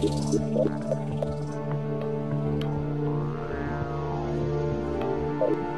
Thank you.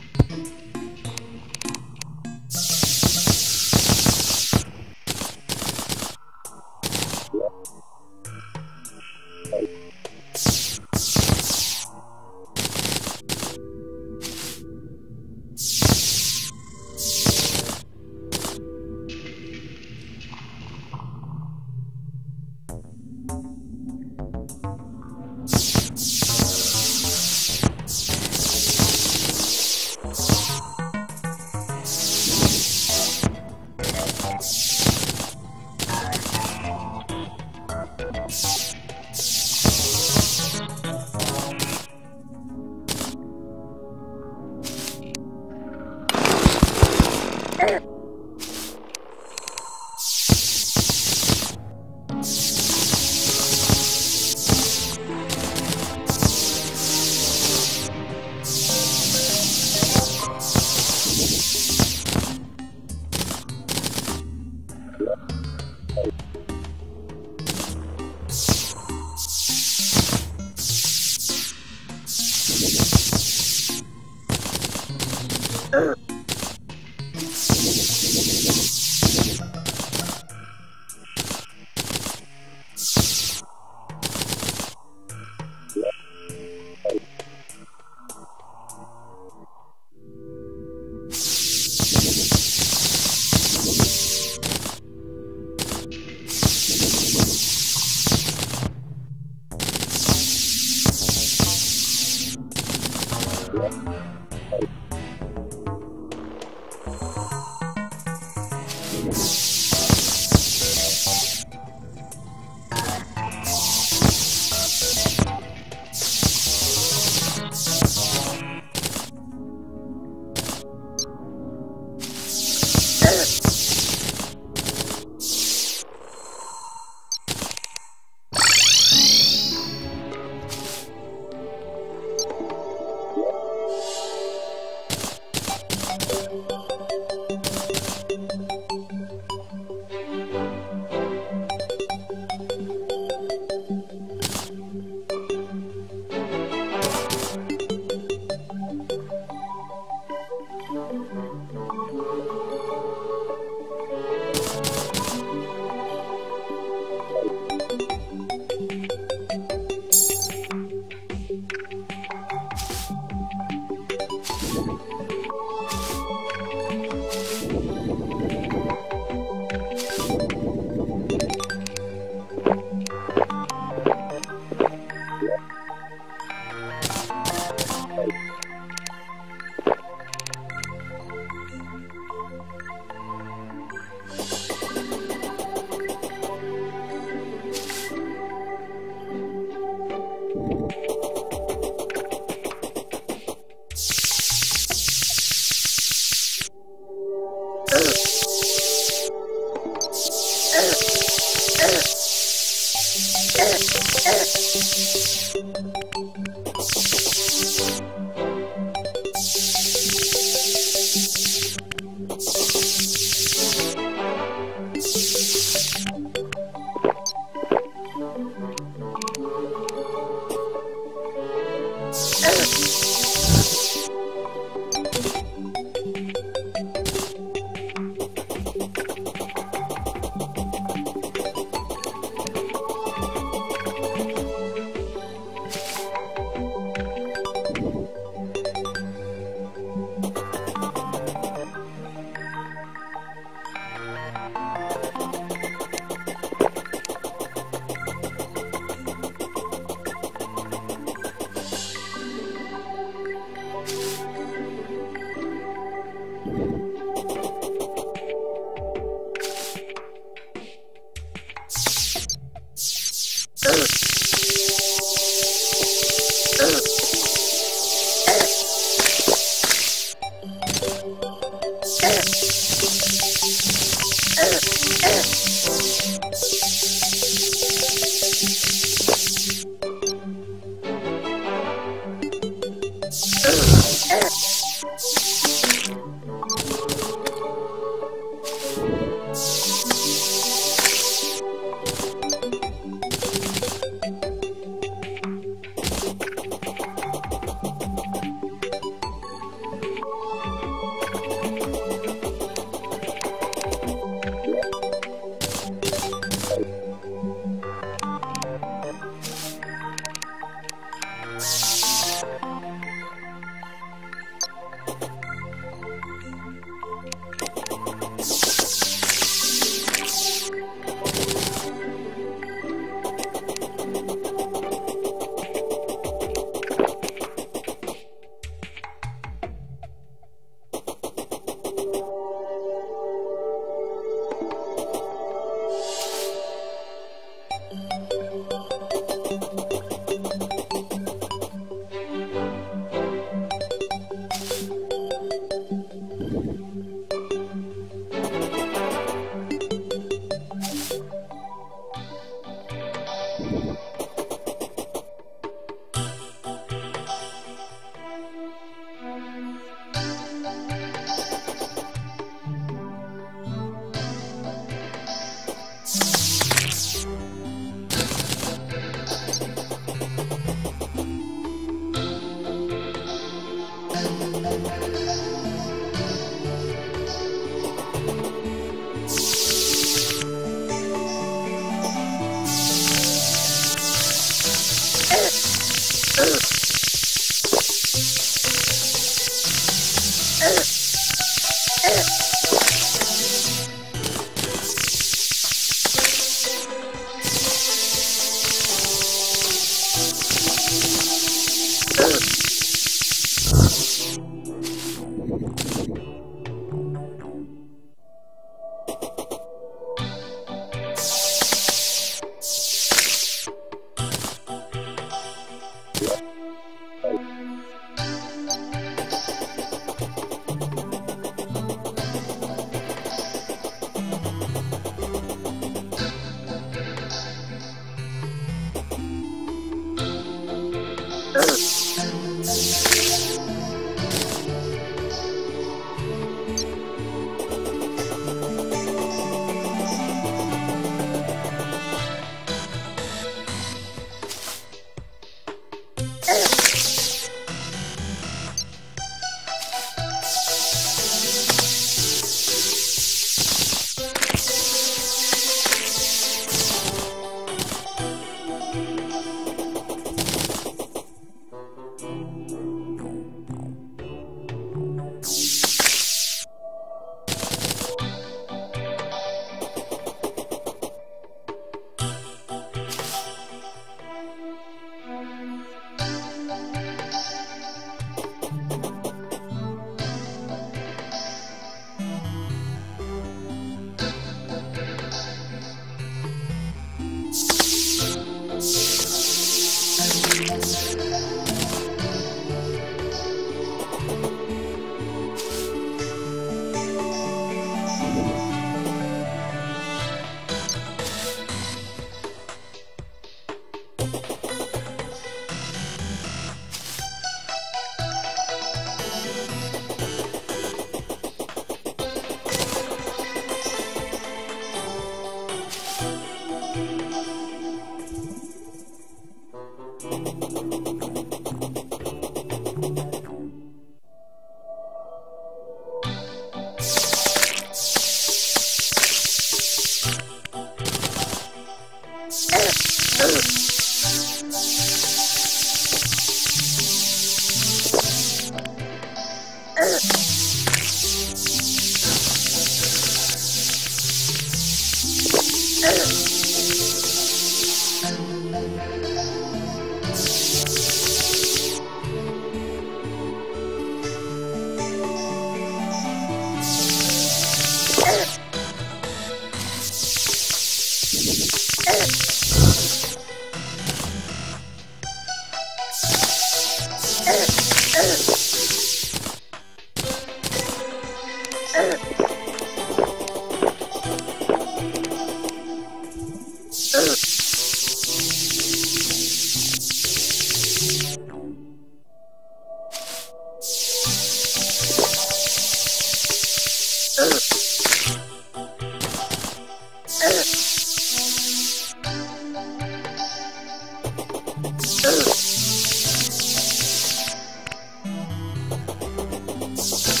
Thank.